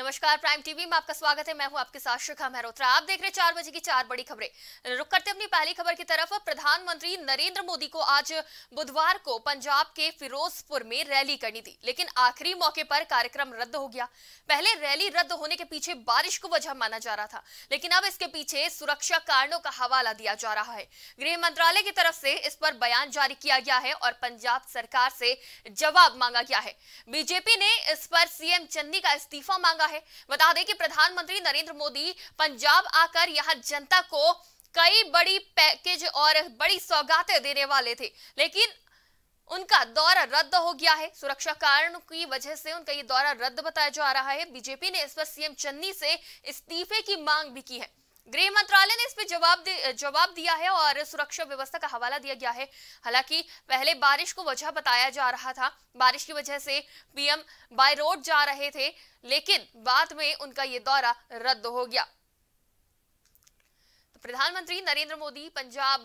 नमस्कार prime TV में आपका स्वागत है। मैं हूँ आपके साथ शिखा मेहरोत्रा। आप देख रहे चार बजे की चार बड़ी खबरें। रुक करते अपनी पहली खबर की तरफ़। प्रधानमंत्री नरेंद्र मोदी को आज बुधवार को पंजाब के फिरोजपुर में रैली करनी थी, लेकिन आखिरी मौके पर कार्यक्रम रद्द हो गया। पहले रैली रद्द होने के पीछे बारिश को वजह माना जा रहा था, लेकिन अब इसके पीछे सुरक्षा कारणों का हवाला दिया जा रहा है। गृह मंत्रालय की तरफ़ से इस पर बयान जारी किया गया है और पंजाब सरकार से जवाब मांगा गया है। बीजेपी ने इस पर सीएम चन्नी का इस्तीफा मांगा है। बता दें कि प्रधानमंत्री नरेंद्र मोदी पंजाब आकर यहाँ जनता को कई बड़ी पैकेज और बड़ी सौगातें देने वाले थे, लेकिन उनका दौरा रद्द हो गया है। सुरक्षा कारण की वजह से उनका ये दौरा रद्द बताया जा रहा है। बीजेपी ने इस पर सीएम चन्नी से इस्तीफे की मांग भी की है। गृह मंत्रालय ने इस पर जवाब जवाब दिया है और सुरक्षा व्यवस्था का हवाला दिया गया है। हालाँकि पहले बारिश को वजह बताया जा रहा था। बारिश की वजह से पीएम बाय रोड जा रहे थे, लेकिन बाद में उनका ये दौरा रद्द हो गया। प्रधानमंत्री नरेंद्र मोदी पंजाब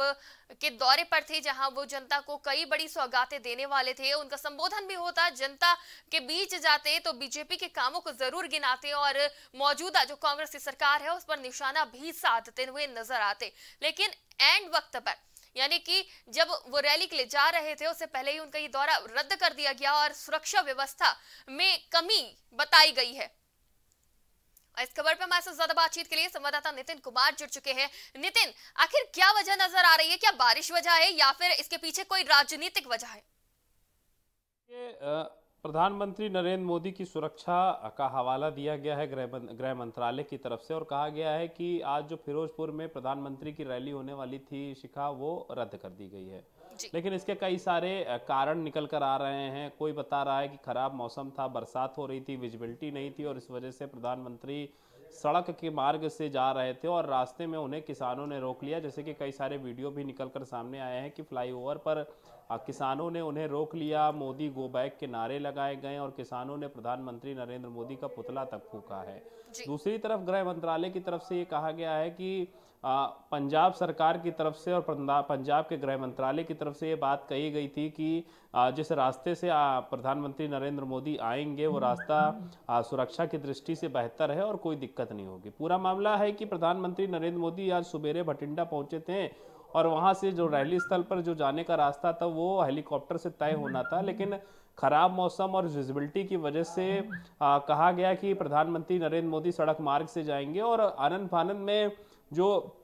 के दौरे पर थे, जहाँ वो जनता को कई बड़ी सौगातें देने वाले थे। उनका संबोधन भी होता, जनता के बीच जाते तो बीजेपी के कामों को ज़रूर गिनाते और मौजूदा जो कांग्रेस की सरकार है, उस पर निशाना भी साधते हुए नज़र आते। लेकिन एंड वक्त पर, यानी कि जब वो रैली के लिए जा रहे थे, उससे पहले ही उनका ये दौरा रद्द कर दिया गया और सुरक्षा व्यवस्था में कमी बताई गई है। इस खबर पर हमारे ज़्यादा बातचीत के लिए संवाददाता नितिन कुमार जुड़ चुके हैं। नितिन, आखिर क्या वजह नज़र आ रही है? क्या बारिश वजह है या फिर इसके पीछे कोई राजनीतिक वजह है? प्रधानमंत्री नरेंद्र मोदी की सुरक्षा का हवाला दिया गया है गृह गृह मंत्रालय की तरफ़ से और कहा गया है कि आज जो फिरोजपुर में प्रधानमंत्री की रैली होने वाली थी शिखा वो रद्द कर दी गई है। लेकिन इसके कई सारे कारण निकल कर आ रहे हैं। कोई बता रहा है कि खराब मौसम था बरसात हो रही थी विजिबिलिटी नहीं थी और इस वजह से प्रधानमंत्री सड़क के मार्ग से जा रहे थे और रास्ते में उन्हें किसानों ने रोक लिया। जैसे कि कई सारे वीडियो भी निकल कर सामने आए हैं कि फ्लाईओवर पर किसानों ने उन्हें रोक लिया। मोदी गो बैक के नारे लगाए गए और किसानों ने प्रधानमंत्री नरेंद्र मोदी का पुतला तक फूका है। दूसरी तरफ़ गृह मंत्रालय की तरफ़ से ये कहा गया है कि पंजाब सरकार की तरफ़ से और पंजाब के गृह मंत्रालय की तरफ़ से ये बात कही गई थी कि जिस रास्ते से प्रधानमंत्री नरेंद्र मोदी आएँगे वो रास्ता सुरक्षा की दृष्टि से बेहतर है और कोई दिक्कत नहीं होगी। पूरा मामला है कि प्रधानमंत्री नरेंद्र मोदी आज सुबेरे भटिंडा पहुँचे थे और वहाँ से जो रैली स्थल पर जो जाने का रास्ता था वो हेलीकॉप्टर से तय होना था। लेकिन खराब मौसम और विजिबिलिटी की वजह से आ, कहा गया कि प्रधानमंत्री नरेंद्र मोदी सड़क मार्ग से जाएँगे और आनंद फानंद में जो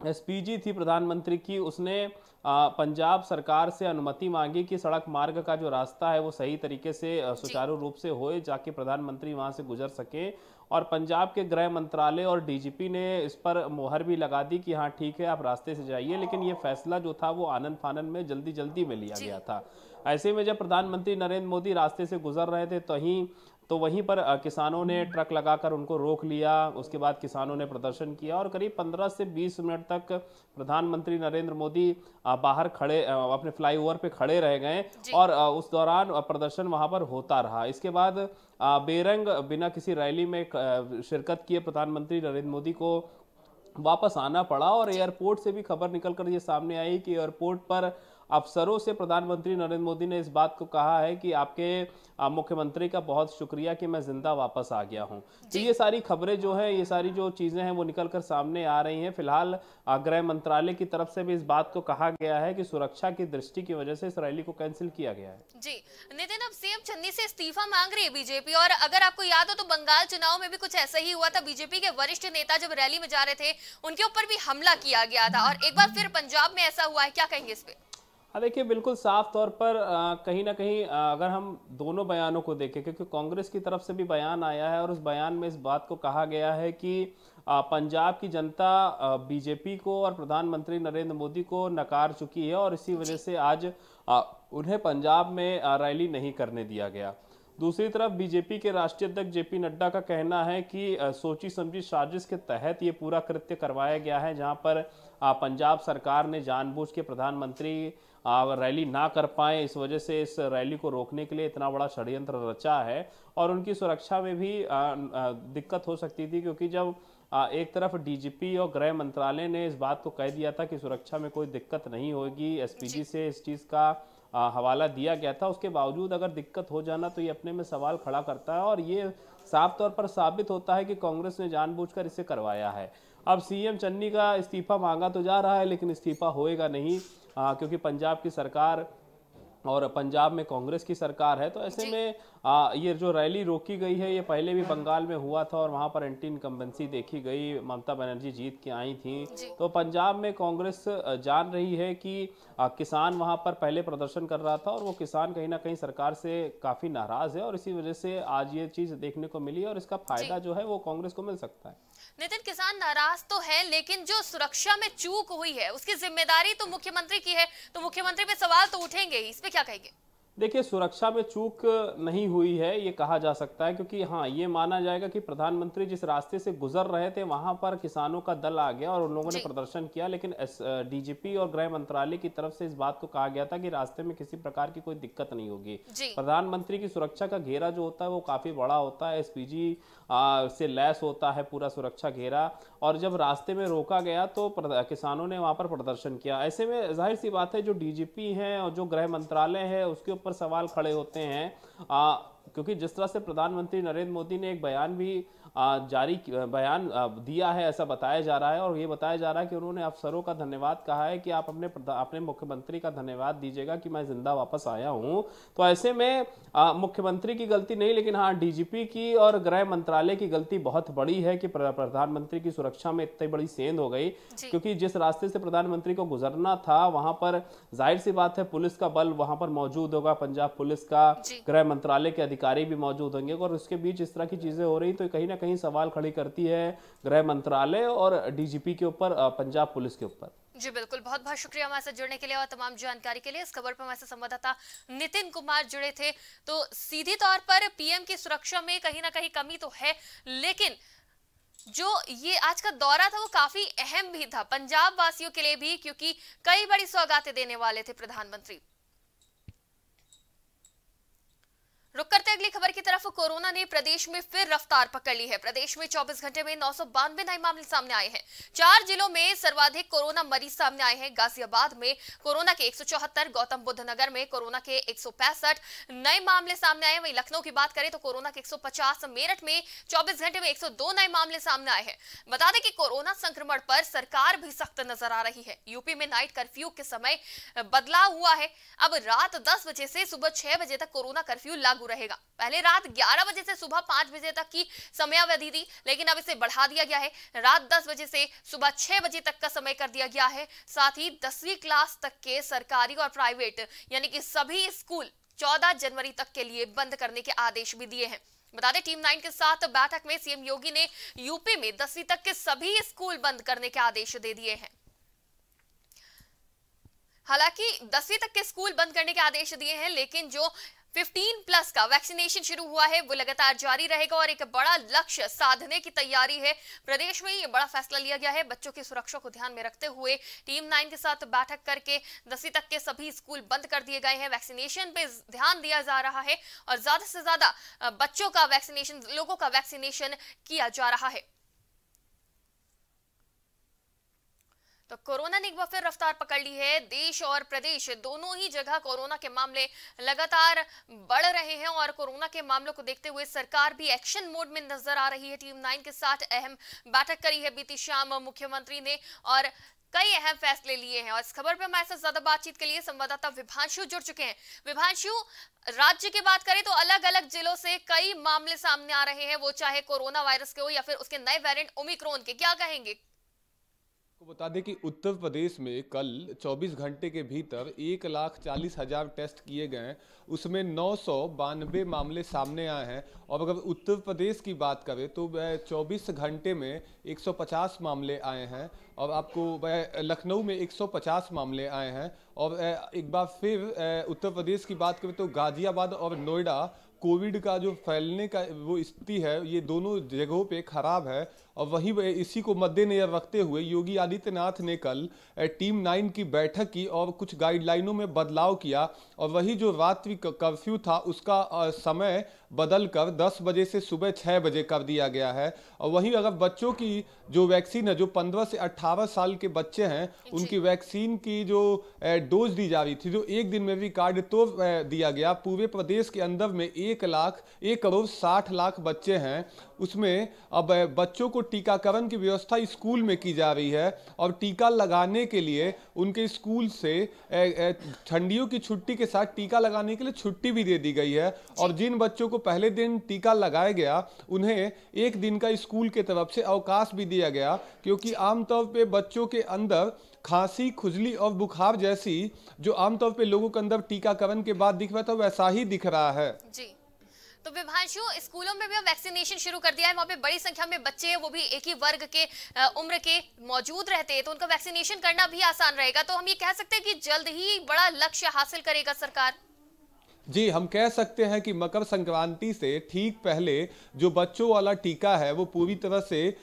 एसपीजी थी प्रधानमंत्री की उसने पंजाब सरकार से अनुमति मांगी कि सड़क मार्ग का जो रास्ता है वो सही तरीके से सुचारू रूप से होए जाके प्रधानमंत्री वहाँ से गुजर सके। और पंजाब के गृह मंत्रालय और डीजीपी ने इस पर मोहर भी लगा दी कि हाँ ठीक है आप रास्ते से जाइए लेकिन ये फैसला जो था वो आनंद फानंद में जल्दी जल्दी में लिया गया था। ऐसे में जब प्रधानमंत्री नरेंद्र मोदी रास्ते से गुजर रहे थे तो ही तो वहीं पर किसानों ने ट्रक लगाकर उनको रोक लिया। उसके बाद किसानों ने प्रदर्शन किया और करीब 15 से 20 मिनट तक प्रधानमंत्री नरेंद्र मोदी बाहर खड़े अपने फ्लाईओवर पे खड़े रह गए और उस दौरान प्रदर्शन वहाँ पर होता रहा। इसके बाद बेरंग बिना किसी रैली में शिरकत किए प्रधानमंत्री नरेंद्र मोदी को वापस आना पड़ा और एयरपोर्ट से भी खबर निकलकर ये सामने आई कि एयरपोर्ट पर अफसरों से प्रधानमंत्री नरेंद्र मोदी ने इस बात को कहा है कि आपके मुख्यमंत्री का बहुत शुक्रिया कि मैं ज़िंदा वापस आ गया हूँ। तो ये सारी खबरें जो है ये सारी जो चीज़ें हैं वो निकल कर सामने आ रही हैं। फ़िलहाल गृह मंत्रालय की तरफ़ से भी इस बात को कहा गया है कि सुरक्षा की दृष्टि की वजह से इस रैली को कैंसिल किया गया है। जी। नितिन अब सीएम चन्नी से इस्तीफा मांग रही है बीजेपी और अगर आपको याद हो तो बंगाल चुनाव में भी कुछ ऐसा ही हुआ था। बीजेपी के वरिष्ठ नेता जब रैली में जा रहे थे उनके ऊपर भी हमला किया गया था और एक बार फिर पंजाब में ऐसा हुआ है। क्या कहेंगे इस पे? हाँ देखिए बिल्कुल साफ़ तौर पर आ, कहीं ना कहीं आ, अगर हम दोनों बयानों को देखें क्योंकि कांग्रेस की तरफ़ से भी बयान आया है और उस बयान में इस बात को कहा गया है कि आ, पंजाब की जनता बीजेपी को और प्रधानमंत्री नरेंद्र मोदी को नकार चुकी है और इसी वजह से आज उन्हें पंजाब में रैली नहीं करने दिया गया। दूसरी तरफ़ बीजेपी के राष्ट्रीय अध्यक्ष जेपी नड्डा का कहना है कि सोची समझी साजिश के तहत ये पूरा कृत्य करवाया गया है जहाँ पर पंजाब सरकार ने जानबूझ के प्रधानमंत्री रैली ना कर पाए। इस वजह से इस रैली को रोकने के लिए इतना बड़ा षड्यंत्र रचा है और उनकी सुरक्षा में भी दिक्कत हो सकती थी क्योंकि जब एक तरफ़ डीजीपी और गृह मंत्रालय ने इस बात को कह दिया था कि सुरक्षा में कोई दिक्कत नहीं होगी एसपीजी से इस चीज़ का हवाला दिया गया था। उसके बावजूद अगर दिक्कत हो जाना तो ये अपने में सवाल खड़ा करता है और ये साफ़ तौर पर साबित होता है कि कांग्रेस ने जानबूझकर इसे करवाया है। अब सीएम चन्नी का इस्तीफा मांगा तो जा रहा है लेकिन इस्तीफा होएगा नहीं आ, क्योंकि पंजाब की सरकार और पंजाब में कांग्रेस की सरकार है तो ऐसे में आ, ये जो रैली रोकी गई है ये पहले भी बंगाल में हुआ था और वहाँ पर एंटी इनकम्बेंसी देखी गई ममता बनर्जी जीत के आई थी। तो पंजाब में कांग्रेस जान रही है कि आ, किसान वहाँ पर पहले प्रदर्शन कर रहा था और वो किसान कहीं ना कहीं सरकार से काफ़ी नाराज़ है और इसी वजह से आज ये चीज़ देखने को मिली और इसका फ़ायदा जो है वो कांग्रेस को मिल सकता है। नितिन, किसान नाराज़ तो है, लेकिन जो सुरक्षा में चूक हुई है, उसकी ज़िम्मेदारी तो मुख्यमंत्री की है तो मुख्यमंत्री पे सवाल तो उठेंगे इस पे क्या कहेंगे? देखिए सुरक्षा में चूक नहीं हुई है ये कहा जा सकता है क्योंकि हाँ ये माना जाएगा कि प्रधानमंत्री जिस रास्ते से गुजर रहे थे वहाँ पर किसानों का दल आ गया और उन लोगों ने प्रदर्शन किया लेकिन डीजीपी और गृह मंत्रालय की तरफ़ से इस बात को कहा गया था कि रास्ते में किसी प्रकार की कोई दिक्कत नहीं होगी। प्रधानमंत्री की सुरक्षा का घेरा जो होता है वो काफ़ी बड़ा होता है एसपीजी से लैस होता है पूरा सुरक्षा घेरा और जब रास्ते में रोका गया तो किसानों ने वहाँ पर प्रदर्शन किया। ऐसे में ज़ाहिर सी बात है जो डीजीपी है और जो गृह मंत्रालय है उसके ऊपर सवाल खड़े होते हैं। आ, क्योंकि जिस तरह से प्रधानमंत्री नरेंद्र मोदी ने एक बयान भी जारी बयान दिया है ऐसा बताया जा रहा है और ये बताया जा रहा है कि उन्होंने अफसरों का धन्यवाद कहा है कि आप अपने अपने मुख्यमंत्री का धन्यवाद दीजिएगा कि मैं ज़िंदा वापस आया हूँ। तो ऐसे में मुख्यमंत्री की गलती नहीं लेकिन हाँ डीजीपी की और गृह मंत्रालय की गलती बहुत बड़ी है कि प्रधानमंत्री की सुरक्षा में इतनी बड़ी सेंध हो गई। क्योंकि जिस रास्ते से प्रधानमंत्री को गुजरना था वहाँ पर ज़ाहिर सी बात है पुलिस का बल वहाँ पर मौजूद होगा पंजाब पुलिस का गृह मंत्रालय के अधिकारी भी मौजूद होंगे और उसके बीच इस तरह की चीज़ें हो रही तो कहीं ना कहीं सवाल खड़ी करती है गृह मंत्रालय और डीजीपी के ऊपर पंजाब पुलिस के ऊपर। जी बिल्कुल, बहुत बहुत शुक्रिया हमारे साथ जुड़ने के लिए और तमाम जानकारी के लिए। इस खबर पर हमारे साथ संवाददाता नितिन कुमार जुड़े थे। तो सीधी तौर पर पीएम की सुरक्षा में कहीं ना कहीं कमी तो है, लेकिन जो ये आज का दौरा था वो काफ़ी अहम भी था पंजाब वासियों के लिए भी, क्योंकि कई बड़ी सौगातें देने वाले थे प्रधानमंत्री। रुक करते अगली खबर की तरफ़। कोरोना ने प्रदेश में फिर रफ्तार पकड़ ली है। प्रदेश में 24 घंटे में नौ सौ बानवे नए मामले सामने आए हैं। चार जिलों में सर्वाधिक कोरोना मरीज़ सामने आए हैं। गाजियाबाद में कोरोना के एक सौ चौहत्तर, गौतम बुद्ध नगर में कोरोना के एक सौ पैंसठ नए मामले सामने आए वहीं लखनऊ की बात करें तो कोरोना के एक सौ पचास, मेरठ में चौबीस घंटे में एक सौ दो नए मामले सामने आए हैं। बता दें कि कोरोना संक्रमण पर सरकार भी सख्त नज़र आ रही है। यूपी में नाइट कर्फ्यू के समय बदलाव हुआ है। अब रात दस बजे से सुबह छह बजे तक कोरोना कर्फ्यू लागू लागू रहेगा। पहले रात 11 बजे से सुबह 5 बजे तक की समयावधि थी लेकिन अब इसे बढ़ा दिया गया है। रात 10 बजे से सुबह 6 बजे तक का समय कर दिया गया है। साथ ही दसवीं क्लास तक के सरकारी और प्राइवेट, यानी कि सभी स्कूल 14 जनवरी तक के लिए बंद करने के आदेश भी दिए हैं। बता दें, टीम नाइन के साथ बैठक में सीएम योगी ने यूपी में दसवीं तक के सभी स्कूल बंद करने के आदेश दे दिए हैं। हालाँकि दसवीं तक के स्कूल बंद करने के आदेश दिए हैं, लेकिन जो 15 प्लस का वैक्सीनेशन शुरू हुआ है, वो लगातार जारी रहेगा और एक बड़ा लक्ष्य साधने की तैयारी है। प्रदेश में ये बड़ा फैसला लिया गया है। बच्चों की सुरक्षा को ध्यान में रखते हुए टीम नाइन के साथ बैठक करके दसवीं तक के सभी स्कूल बंद कर दिए गए हैं। वैक्सीनेशन पे ध्यान दिया जा रहा है और ज़्यादा से ज़्यादा बच्चों का वैक्सीनेशन लोगों का वैक्सीनेशन किया जा रहा है। तो कोरोना ने एक बार फिर रफ्तार पकड़ ली है। देश और प्रदेश दोनों ही जगह कोरोना के मामले लगातार बढ़ रहे हैं और कोरोना के मामलों को देखते हुए सरकार भी एक्शन मोड में नज़र आ रही है। टीम नाइन के साथ अहम बैठक करी है। बीती शाम मुख्यमंत्री ने और कई अहम फैसले लिए हैं। और इस खबर पर हमारे साथ ज़्यादा बातचीत के लिए संवाददाता विभांशु जुड़ चुके हैं। विभांशु, राज्य की बात करें तो अलग अलग जिलों से कई मामले सामने आ रहे हैं। वो चाहे कोरोना वायरस के हो या फिर उसके नए वेरिएंट ओमिक्रोन के, क्या कहेंगे? आपको बता दें कि उत्तर प्रदेश में कल 24 घंटे के भीतर एक लाख चालीस हज़ार टेस्ट किए गए उसमें नौ सौ बानवे मामले सामने आए हैं। और अगर उत्तर प्रदेश की बात करें तो 24 घंटे में 150 मामले आए हैं। और आपको लखनऊ में 150 मामले आए हैं। और एक बार फिर उत्तर प्रदेश की बात करें तो गाजियाबाद और नोएडा कोविड का जो फैलने का वो स्थिति है, ये दोनों जगहों पे खराब है। और वहीं इसी को मद्देनजर रखते हुए योगी आदित्यनाथ ने कल टीम नाइन की बैठक की और कुछ गाइडलाइनों में बदलाव किया और वही जो रात्रि कर्फ्यू था उसका समय बदल कर 10 बजे से सुबह 6 बजे कर दिया गया है। और वहीं अगर बच्चों की जो वैक्सीन है जो 15 से 18 साल के बच्चे हैं उनकी वैक्सीन की जो डोज दी जा रही थी जो एक दिन में भी कार्ड तो दिया गया पूरे प्रदेश के अंदर में एक लाख एक करोड़ साठ लाख बच्चे हैं। उसमें अब बच्चों को टीकाकरण की व्यवस्था स्कूल में की जा रही है और टीका लगाने के लिए उनके स्कूल से ठंडियों की छुट्टी के साथ टीका लगाने के लिए छुट्टी भी दे दी गई है। और जिन बच्चों को पहले दिन टीका लगाया गया, उन्हें एक दिन का स्कूल के तरफ़ से अवकाश भी दिया गया, क्योंकि आमतौर पे बच्चों के अंदर खांसी, खुजली और बुखार जैसी जो आमतौर पे लोगों के अंदर टीकाकरण के बाद दिख रहा था, वैसा ही दिख रहा है। जी। तो विभांशु, स्कूलों में भी अब वैक्सीनेशन शुरू कर दिया है। वहाँ पे बड़ी संख्या में बच्चे वो भी एक ही वर्ग के उम्र के मौजूद रहते हैं। तो उनका वैक्सीनेशन करना भी आसान रहेगा। तो हम ये कह सकते हैं कि जल्द ही बड़ा लक्ष्य हासिल करेगा सरकार। जी, हम कह सकते हैं कि मकर संक्रांति से ठीक पहले जो बच्चों वाला टीका है, वो पूरी तरह से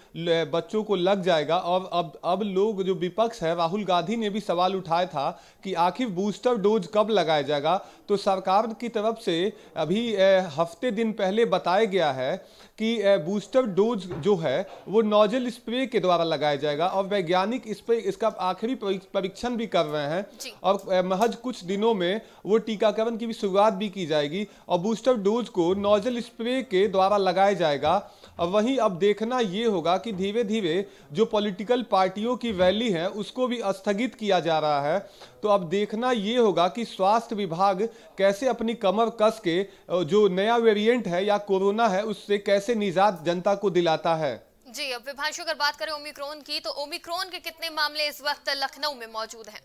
बच्चों को लग जाएगा। और अब अब लोग जो विपक्ष है, राहुल गांधी ने भी सवाल उठाया था कि आखिर बूस्टर डोज कब लगाया जाएगा? तो सरकार की तरफ़ से अभी हफ़्ते दिन पहले बताया गया है कि बूस्टर डोज जो है वो नोजल स्प्रे के द्वारा लगाया जाएगा और वैज्ञानिक इस पर इसका आखिरी परीक्षण भी कर रहे हैं और महज कुछ दिनों में वो टीकाकरण की भी शुरुआत भी की जाएगी और बूस्टर डोज को नोजल स्प्रे के द्वारा लगाया जाएगा। और वहीं अब देखना ये होगा कि धीरे धीरे जो पॉलिटिकल पार्टियों की रैली है उसको भी स्थगित किया जा रहा है। तो अब देखना ये होगा कि स्वास्थ्य विभाग कैसे अपनी कमर कस के जो नया वेरिएंट है या कोरोना है उससे कैसे निजात जनता को दिलाता है। जी, अब विभाषु अगर बात करें ओमिक्रोन की तो ओमिक्रोन के कितने मामले इस वक्त लखनऊ में मौजूद हैं?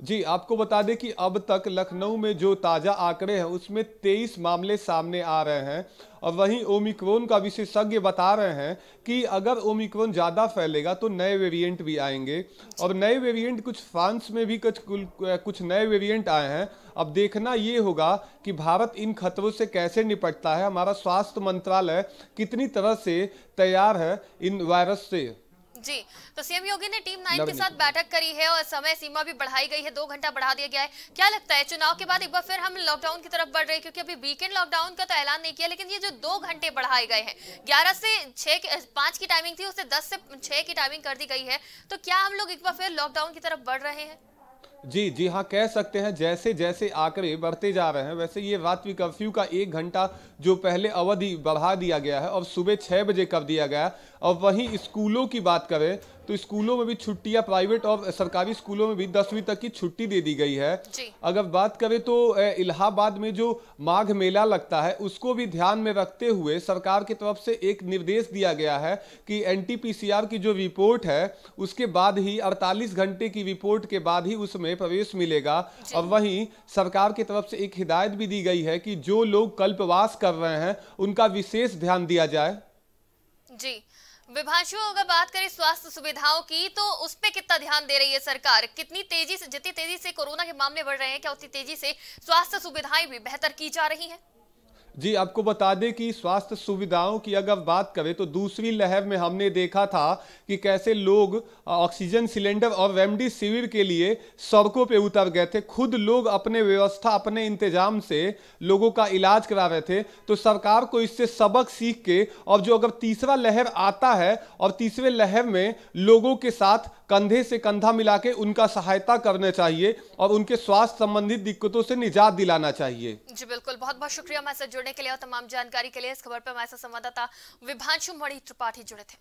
जी, आपको बता दें कि अब तक लखनऊ में जो ताज़ा आंकड़े हैं, उसमें 23 मामले सामने आ रहे हैं। और वहीं ओमिक्रोन का विशेषज्ञ बता रहे हैं कि अगर ओमिक्रोन ज़्यादा फैलेगा तो नए वेरिएंट भी आएँगे। और नए वेरिएंट कुछ फ्रांस में भी कुछ कुछ नए वेरिएंट आए हैं। अब देखना ये होगा कि भारत इन खतरों से कैसे निपटता है। हमारा स्वास्थ्य मंत्रालय कितनी तरह से तैयार है इन वायरस से? जी तो सीएम योगी ने टीम नाइन के साथ बैठक करी है और समय सीमा भी बढ़ाई गई है दो घंटा बढ़ा दिया गया है। क्या लगता है चुनाव के बाद एक बार फिर हम लॉकडाउन की तरफ़ बढ़ रहे हैं? क्योंकि अभी वीकेंड लॉकडाउन का तो ऐलान नहीं किया लेकिन ये जो दो घंटे बढ़ाए गए हैं ग्यारह से छह पाँच की टाइमिंग थी उससे दस से छह की टाइमिंग कर दी गई है। तो क्या हम लोग एक बार फिर लॉकडाउन की तरफ़ बढ़ रहे हैं? जी जी हाँ कह सकते हैं, जैसे जैसे आंकड़े बढ़ते जा रहे हैं, वैसे ये रात्रि कर्फ्यू का एक घंटा जो पहले अवधि बढ़ा दिया गया है और सुबह छः बजे कर दिया गया है। और वहीं स्कूलों की बात करें तो स्कूलों में भी छुट्टियाँ प्राइवेट और सरकारी स्कूलों में भी दसवीं तक की छुट्टी दे दी गई है। अगर बात करें तो इलाहाबाद में जो माघ मेला लगता है उसको भी ध्यान में रखते हुए सरकार की तरफ़ से एक निर्देश दिया गया है कि एनटीपीसीआर की जो रिपोर्ट है उसके बाद ही 48 घंटे की रिपोर्ट के बाद ही उसमें प्रवेश मिलेगा। और वहीं सरकार की तरफ़ से एक हिदायत भी दी गई है कि जो लोग कल्पवास कर रहे हैं उनका विशेष ध्यान दिया जाए। जी। विभांशु अगर बात करें स्वास्थ्य सुविधाओं की तो उस पर कितना ध्यान दे रही है सरकार? कितनी तेज़ी से, जितनी तेज़ी से कोरोना के मामले बढ़ रहे हैं, क्या उतनी तेज़ी से स्वास्थ्य सुविधाएँ भी बेहतर की जा रही हैं? जी, आपको बता दें कि स्वास्थ्य सुविधाओं की अगर बात करें तो दूसरी लहर में हमने देखा था कि कैसे लोग ऑक्सीजन सिलेंडर और रेमडेसिविर के लिए सड़कों पे उतर गए थे। खुद लोग अपने व्यवस्था, अपने इंतज़ाम से लोगों का इलाज करा रहे थे। तो सरकार को इससे सबक सीख के, और जो अगर तीसरा लहर आता है, और तीसरे लहर में लोगों के साथ कंधे से कंधा मिला के उनका सहायता करना चाहिए, और उनके स्वास्थ्य संबंधित दिक्कतों से निजात दिलाना चाहिए। जी, बिल्कुल। बहुत बहुत शुक्रिया हमारे साथ जुड़ने के लिए और तमाम जानकारी के लिए इस खबर पर हमारे साथ संवाददाता विभांशु मणि त्रिपाठी जुड़े थे।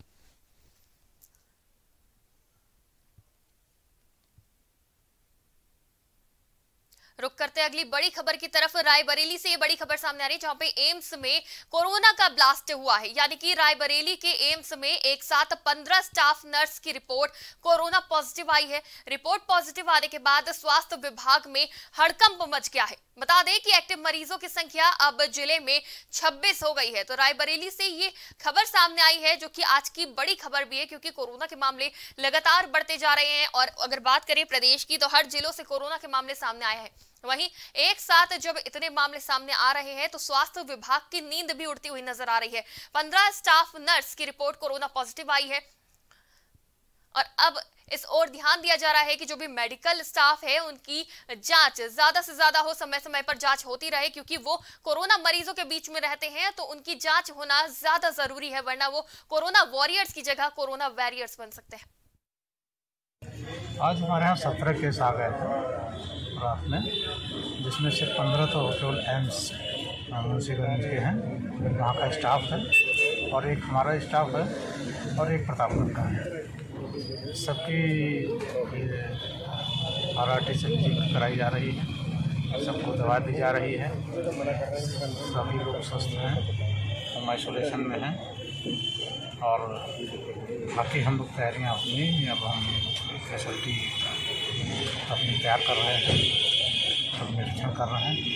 रुक करते हैं अगली बड़ी खबर की तरफ़। रायबरेली से ये बड़ी खबर सामने आ रही है, जहाँ पे एम्स में कोरोना का ब्लास्ट हुआ है। यानी कि रायबरेली के एम्स में एक साथ पंद्रह स्टाफ नर्स की रिपोर्ट कोरोना पॉजिटिव आई है। रिपोर्ट पॉजिटिव आने के बाद स्वास्थ्य विभाग में हड़कंप मच गया है। बता दें कि एक्टिव मरीजों की संख्या अब ज़िले में 26 हो गई है। तो रायबरेली से ये खबर सामने आई है, जो कि आज की बड़ी खबर भी है, क्योंकि कोरोना के मामले लगातार बढ़ते जा रहे हैं। और अगर बात करें प्रदेश की तो हर जिलों से कोरोना के मामले सामने आए हैं। वहीं एक साथ जब इतने मामले सामने आ रहे हैं तो स्वास्थ्य विभाग की नींद भी उड़ती हुई नज़र आ रही है। पंद्रह स्टाफ नर्स की रिपोर्ट कोरोना पॉजिटिव आई है। और अब इस ओर ध्यान दिया जा रहा है कि जो भी मेडिकल स्टाफ है, उनकी जाँच ज़्यादा से ज़्यादा हो समय समय पर जाँच होती रहे, क्योंकि वो कोरोना मरीजों के बीच में रहते हैं तो उनकी जाँच होना ज़्यादा ज़रूरी है, वरना वो कोरोना वॉरियर्स की जगह कोरोना वैरियर्स बन सकते हैं। आज हमारे यहाँ सत्रह केस आ गए थे रात में, जिसमें से पंद्रह तो केवल एम्स मुंशीगंज के हैं। वहाँ का स्टाफ है और एक हमारा स्टाफ है और एक प्रतापगढ़ का है। सबकी आर आर टी कराई जा रही है, सबको दवा दी जा रही है। सभी लोग स्वस्थ हैं, हम आइसोलेशन में हैं और बाकी हम लोग तैयारियाँ अपनी, अब हम फैसिलिटी अपनी तैयार कर रहे हैं सब निरीक्षण कर रहे हैं।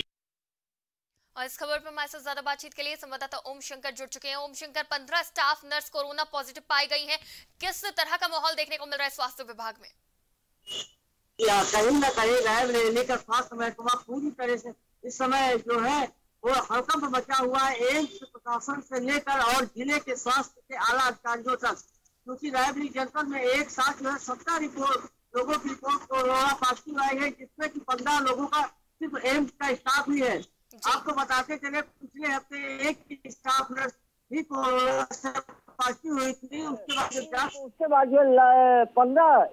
और इस खबर पर हमारे साथ ज़्यादा बातचीत के लिए संवाददाता ओम शंकर जुड़ चुके हैं। ओम शंकर पंद्रह स्टाफ नर्स कोरोना पॉजिटिव पाई गई हैं। किस तरह का माहौल देखने को मिल रहा है स्वास्थ्य विभाग में? या कहीं ना कहीं रैली का स्वास्थ्य महकमा पूरी तरह से इस समय जो है वो हड़कंप मचा हुआ है। एम्स प्रशासन से लेकर और ज़िले के स्वास्थ्य के आला अधिकारियों तक क्योंकि रायबरेली जनपद में एक साथ जो है सत्तर रिपोर्ट लोगों की कोरोना पॉजिटिव आई है जिसमें कि पंद्रह लोगों का सिर्फ़ एम्स का स्टाफ ही है। आपको बताते चले पिछले हफ़्ते एक स्टाफ नर्स भी कोरोना पॉजिटिव हुई थी? उसके बाद जाँच उसके बाद जो पंद्रह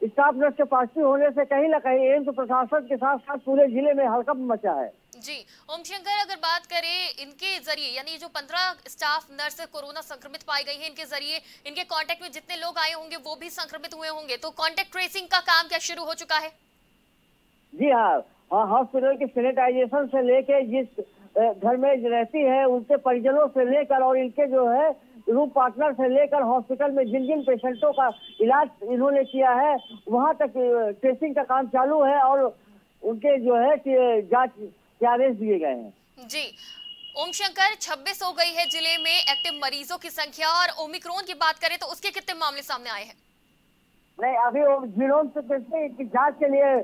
स्टाफ नर्स के पॉजिटिव होने से कहीं ना कहीं एम्स प्रशासन के साथ साथ पूरे ज़िले में हड़कंप मचा है। जी ओम शंकर अगर बात करें इनके ज़रिए यानी जो पंद्रह स्टाफ नर्स कोरोना संक्रमित पाई गई हैं इनके ज़रिए इनके कांटेक्ट में जितने लोग आए होंगे वो भी संक्रमित हुए होंगे। तो कांटेक्ट ट्रेसिंग का काम क्या शुरू हो चुका है? जी हाँ हाँ, हॉस्पिटल की सैनिटाइजेशन से लेके जिस घर में रहती है उनके परिजनों से लेकर और इनके जो है रूम पार्टनर से लेकर हॉस्पिटल में जिन जिन पेशेंटों का इलाज इन्होंने किया है वहाँ तक ट्रेसिंग का काम चालू है और उनके जो है जाँच के आदेश दिए गए हैं। जी ओम शंकर 26 हो गई है ज़िले में एक्टिव मरीजों की संख्या और ओमिक्रोन की बात करें तो उसके कितने मामले सामने आए हैं? नहीं अभी जीनोम की जाँच के लिए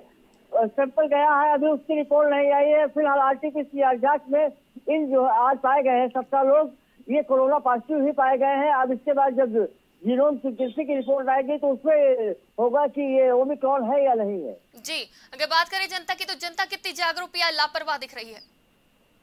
सैंपल गया है अभी उसकी रिपोर्ट नहीं आई है। फ़िलहाल आर आरटीपीसीआर जाँच में इन जो आज पाए गए हैं सत्रह लोग ये कोरोना पॉजिटिव ही पाए गए हैं। अब इसके बाद जब जीनोम सिक्वेंसिंग की रिपोर्ट आएगी तो उसमें होगा कि ये ओमिक्रॉन है या नहीं है। जी अगर बात करें जनता की तो जनता कितनी जागरूक या लापरवाह दिख रही है?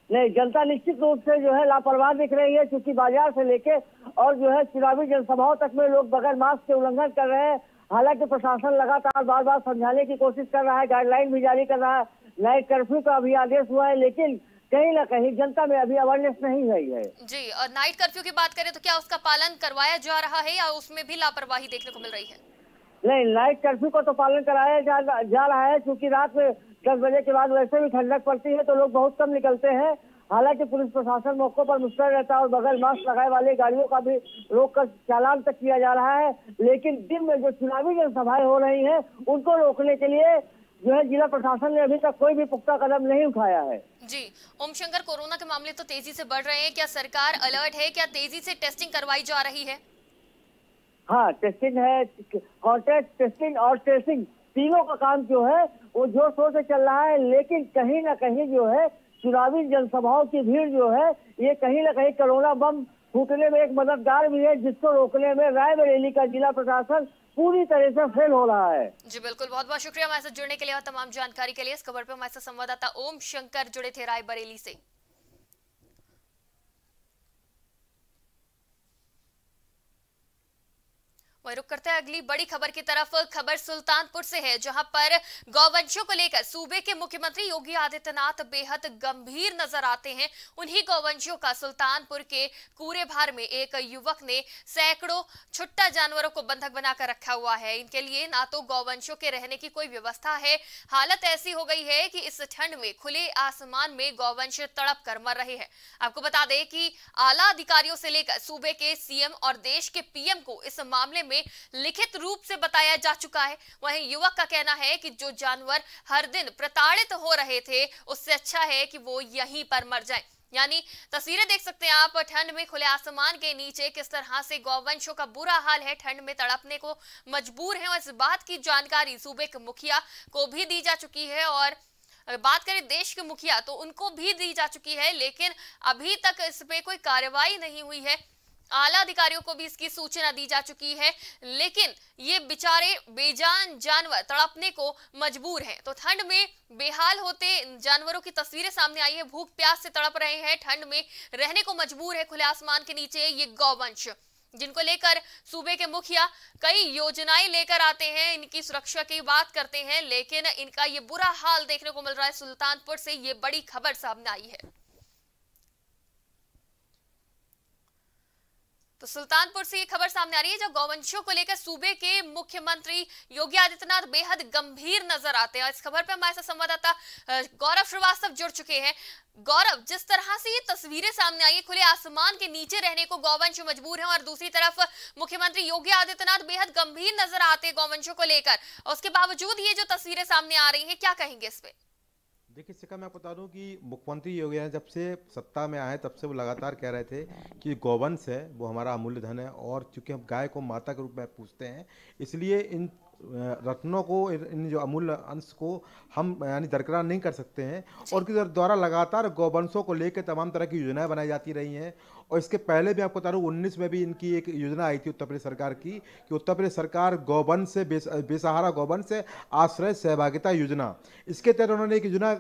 नहीं जनता निश्चित रूप से जो है लापरवाह दिख रही है क्योंकि बाज़ार से लेके और जो है चुनावी जनसभाओं तक में लोग बगैर मास्क के उल्लंघन कर रहे हैं। हालाँकि प्रशासन लगातार बार बार समझाने की कोशिश कर रहा है गाइडलाइन भी जारी कर रहा है। नाइट कर्फ्यू का भी आदेश हुआ है लेकिन कहीं ना कहीं जनता में अभी अवेयरनेस नहीं हुई है जी और नाइट कर्फ्यू की बात करें तो क्या उसका पालन करवाया जा रहा है या उसमें भी लापरवाही देखने को मिल रही है? नहीं नाइट कर्फ्यू का तो पालन कराया जा, जा रहा है क्योंकि रात में दस बजे के बाद वैसे भी ठंडक पड़ती है तो लोग बहुत कम निकलते हैं। हालाँकि पुलिस प्रशासन मौकों पर मुस्तैद रहता है और बगैर मास्क लगाए वाले गाड़ियों का भी रोक कर चालान तक किया जा रहा है। लेकिन दिन में जो चुनावी जनसभाएँ हो रही हैं उनको रोकने के लिए जो है जिला प्रशासन ने अभी तक कोई भी पुख्ता कदम नहीं उठाया है। जी ओमशंकर कोरोना के मामले तो तेज़ी से बढ़ रहे हैं। क्या सरकार अलर्ट है? क्या तेज़ी से टेस्टिंग करवाई जा रही है? हाँ टेस्टिंग है कॉन्टेक्ट टेस्टिंग और ट्रेसिंग तीनों का काम जो है वो ज़ोर शोर से चल रहा है लेकिन कहीं ना कहीं जो है चुनावी जनसभाओं की भीड़ जो है ये कहीं ना कहीं कोरोना बम फूटने में एक मददगार भी है जिसको रोकने में रायबरेली का जिला प्रशासन पूरी तरह से फेल हो रहा है। जी, बिल्कुल। बहुत बहुत शुक्रिया हमारे साथ जुड़ने के लिए और तमाम जानकारी के लिए। इस खबर पर हमारे साथ संवाददाता ओम शंकर जुड़े थे, रायबरेली से। वही रुक करते हैं अगली बड़ी खबर की तरफ़। खबर सुल्तानपुर से है, जहाँ पर गौवंशों को लेकर सूबे के मुख्यमंत्री योगी आदित्यनाथ बेहद गंभीर नज़र आते हैं। उन्हीं गौवंशों का सुल्तानपुर के कूरे भार में एक युवक ने सैकड़ों छुट्टा जानवरों को बंधक बनाकर रखा हुआ है। इनके लिए ना तो गौवंशों के रहने की कोई व्यवस्था है। हालत ऐसी हो गई है कि इस ठंड में खुले आसमान में गौवंश तड़प कर मर रहे हैं। आपको बता दें कि आला अधिकारियों से लेकर सूबे के सीएम और देश के पीएम को इस मामले में लिखित रूप से बताया जा चुका है। वहीं युवक का कहना है कि जो जानवर हर दिन प्रताड़ित हो रहे थे, उससे अच्छा है कि वो यहीं पर मर जाएँ। यानी तस्वीरें देख सकते हैं आप, ठंड में खुले आसमान के नीचे किस तरह से गौवंशों का बुरा हाल है, ठंड में तड़पने को मजबूर है, और इस बात की जानकारी सूबे के मुखिया को भी दी जा चुकी है, और बात करें देश के मुखिया तो उनको भी दी जा चुकी है, लेकिन अभी तक इस पे कोई कार्रवाई नहीं हुई है। आला अधिकारियों को भी इसकी सूचना दी जा चुकी है, लेकिन ये बेचारे बेजान जानवर तड़पने को मजबूर हैं। तो ठंड में बेहाल होते जानवरों की तस्वीरें सामने आई है, भूख प्यास से तड़प रहे हैं, ठंड में रहने को मजबूर है खुले आसमान के नीचे ये गौवंश, जिनको लेकर सूबे के मुखिया कई योजनाएँ लेकर आते हैं, इनकी सुरक्षा की बात करते हैं, लेकिन इनका ये बुरा हाल देखने को मिल रहा है, सुल्तानपुर से ये बड़ी खबर सामने आई है। तो सुल्तानपुर से ये खबर सामने आ रही है, जब गौवंशों को लेकर सूबे के मुख्यमंत्री योगी आदित्यनाथ बेहद गंभीर नज़र आते हैं। इस खबर पर हमारे साथ संवाददाता गौरव श्रीवास्तव जुड़ चुके हैं। गौरव, जिस तरह से ये तस्वीरें सामने आई खुले आसमान के नीचे रहने को गौवंश मजबूर हैं और दूसरी तरफ़ मुख्यमंत्री योगी आदित्यनाथ बेहद गंभीर नज़र आते हैं गौवंशों को लेकर। उसके बावजूद ये जो तस्वीरें सामने आ रही है, क्या कहेंगे इस पे? देखिए शिका मैं आपको बता दूँ कि मुख्यमंत्री योगी जब से सत्ता में आए तब से वो लगातार कह रहे थे कि गोवंश है वो हमारा अमूल्य धन है और चूँकि हम गाय को माता के रूप में पूछते हैं इसलिए इन रत्नों को इन जो अमूल्य अंश को हम यानी दरकरार नहीं कर सकते हैं। और उनके द्वारा लगातार गौवंशों को लेकर तमाम तरह की योजनाएँ बनाई जाती रही हैं और इसके पहले भी आपको बता रहा हूँ उन्नीस में भी इनकी एक योजना आई थी उत्तर प्रदेश सरकार की कि उत्तर प्रदेश सरकार गौवंश से बेसहारा गौवंश से आश्रय सहभागिता योजना। इसके तहत उन्होंने एक योजना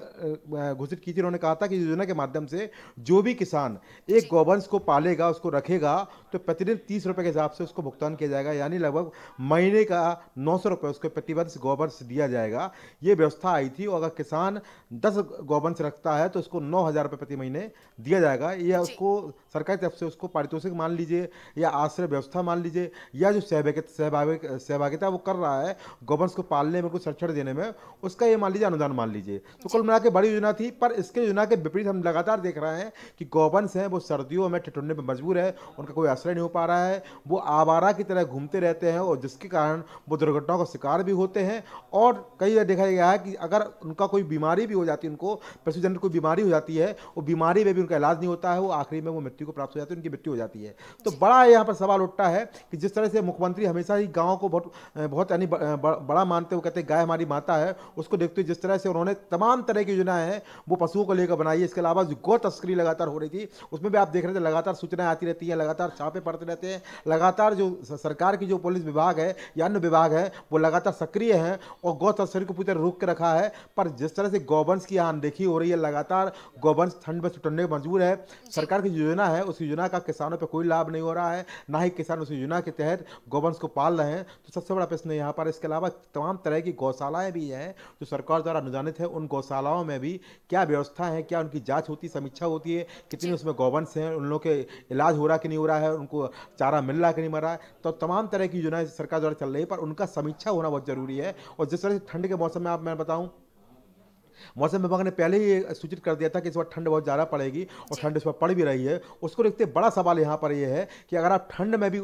घोषित की थी। उन्होंने कहा था कि योजना के माध्यम से जो भी किसान एक गौवंश को पालेगा उसको रखेगा तो प्रतिदिन तीस रुपये के हिसाब से उसको भुगतान किया जाएगा यानी लगभग महीने का नौ सौ रुपये उसको प्रतिवर्ष गौवंश दिया जाएगा। ये व्यवस्था आई थी और अगर किसान दस गौवंश रखता है तो उसको नौ हज़ार रुपये प्रति महीने दिया जाएगा। यह उसको सरकार की तरफ़ से उसको पारितोषिक मान लीजिए या आश्रय व्यवस्था मान लीजिए, या जो सहभागिता सहभागिता वो कर रहा है गवर्नेंस को पालने में कुछ संरक्षण देने में, उसका ये मान लीजिए अनुदान मान लीजिए। तो कुल मिला बड़ी योजना थी, पर इसके योजना के विपरीत हम लगातार देख रहे हैं कि गवर्नेंस हैं, वो सर्दियों में ठिठुरने पर मजबूर है, उनका कोई आश्रय नहीं हो पा रहा है, वो आवारा की तरह घूमते रहते हैं, और जिसके कारण वो दुर्घटनाओं का शिकार भी होते हैं, और कई बार देखा गया है कि अगर उनका कोई बीमारी भी हो जाती है, उनको पशुजन कोई बीमारी हो जाती है, वो बीमारी में भी उनका इलाज नहीं होता है, वो आखिरी में वो मृत्यु को प्राप्त हो जाती है उनकी मृत्यु हो जाती है। तो बड़ा यहाँ पर सवाल उठता है कि जिस तरह से मुख्यमंत्री हमेशा ही गाँव को बहुत बहुत यानी बड़ा मानते हुए कहते हैं गाय हमारी माता है उसको देखते हुए जिस तरह से उन्होंने तमाम तरह की योजनाएँ हैं वो पशुओं को लेकर बनाई है। इसके अलावा जो गौ तस्करी लगातार हो रही थी उसमें भी आप देख रहे थे लगातार सूचनाएँ आती रहती हैं लगातार छापे पड़ते रहते हैं लगातार जो सरकार की जो पुलिस विभाग है या अन्य विभाग है वो लगातार सक्रिय है और गौ तस्करी को पूरी तरह रोक के रखा है। पर जिस तरह से गौवंश की अनदेखी हो रही है लगातार गौवंश ठंड में छुटने मजबूर है सरकार की जो योजना है उस योजना का किसानों पर कोई लाभ नहीं हो रहा है ना ही किसान उस योजना के तहत गोवंश को पाल रहे हैं। तो सबसे बड़ा प्रश्न यहाँ पर इसके अलावा तमाम तरह की गौशालाएँ भी हैं जो सरकार द्वारा अनुदानित है उन गौशालाओं में भी क्या व्यवस्था है क्या उनकी जाँच होती समीक्षा होती है कितनी उसमें गौवंश हैं उन लोगों के इलाज हो रहा कि नहीं हो रहा है उनको चारा मिल रहा कि नहीं मिल रहा है। तो तमाम तरह की योजनाएँ सरकार द्वारा चल रही है पर उनका समीक्षा होना बहुत ज़रूरी है। और जिस तरह से ठंड के मौसम में आप मैं बताऊँ मौसम विभाग ने पहले ही सूचित कर दिया था कि इस बार ठंड बहुत ज़्यादा पड़ेगी और ठंड इस बार पड़ भी रही है। उसको देखते बड़ा सवाल यहाँ पर यह है कि अगर आप ठंड में भी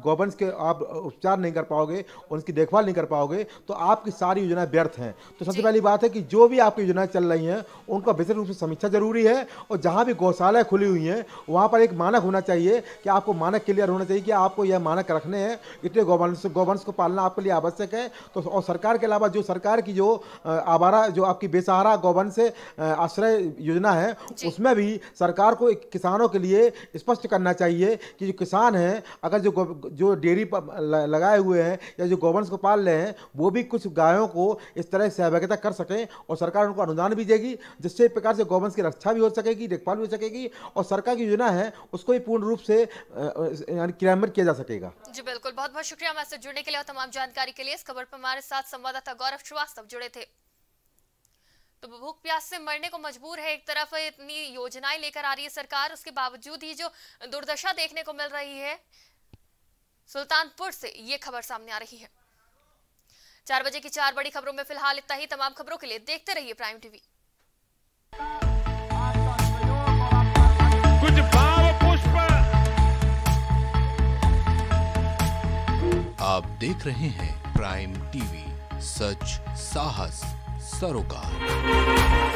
गौवंश के आप उपचार नहीं कर पाओगे और उसकी देखभाल नहीं कर पाओगे तो आपकी सारी योजनाएँ व्यर्थ हैं। तो सबसे पहली बात है कि जो भी आपकी योजनाएँ चल रही हैं उनका विशेष रूप से समीक्षा ज़रूरी है और जहाँ भी गौशालाएँ खुली हुई हैं वहाँ पर एक मानक होना चाहिए कि आपको मानक क्लियर होना चाहिए कि आपको यह मानक रखने हैं। इतने गौवंश गौवंश को पालना आपके लिए आवश्यक है। तो और सरकार के अलावा जो सरकार की जो आवारा जो आपकी बेसा सहारा गौवन से आश्रय योजना है उसमें भी सरकार को किसानों के लिए स्पष्ट करना चाहिए कि जो किसान हैं अगर जो जो डेयरी लगाए हुए हैं या जो गौवंश को पाल रहे हैं वो भी कुछ गायों को इस तरह सहभागिता कर सकें और सरकार उनको अनुदान भी देगी जिससे एक प्रकार से गौवंश की रक्षा भी हो सकेगी देखभाल भी हो सकेगी और सरकार की योजना है उसको भी पूर्ण रूप से क्रियान्वित किया जा सकेगा। जी बिल्कुल। बहुत बहुत शुक्रिया हमारे जुड़ने के लिए और तमाम जानकारी के लिए। इस खबर पर हमारे साथ संवाददाता गौरव श्रीवास्तव जुड़े थे। तो भूख प्यास से मरने को मजबूर है एक तरफ़ इतनी योजनाएँ लेकर आ रही है सरकार उसके बावजूद ही जो दुर्दशा देखने को मिल रही है सुल्तानपुर से ये खबर सामने आ रही है। चार बजे की चार बड़ी खबरों में फ़िलहाल इतना ही तमाम खबरों के लिए देखते रहिए प्राइम टीवी। कुछ भाव पुष्प। आप देख रहे हैं प्राइम टीवी सच साहस। सरोकार।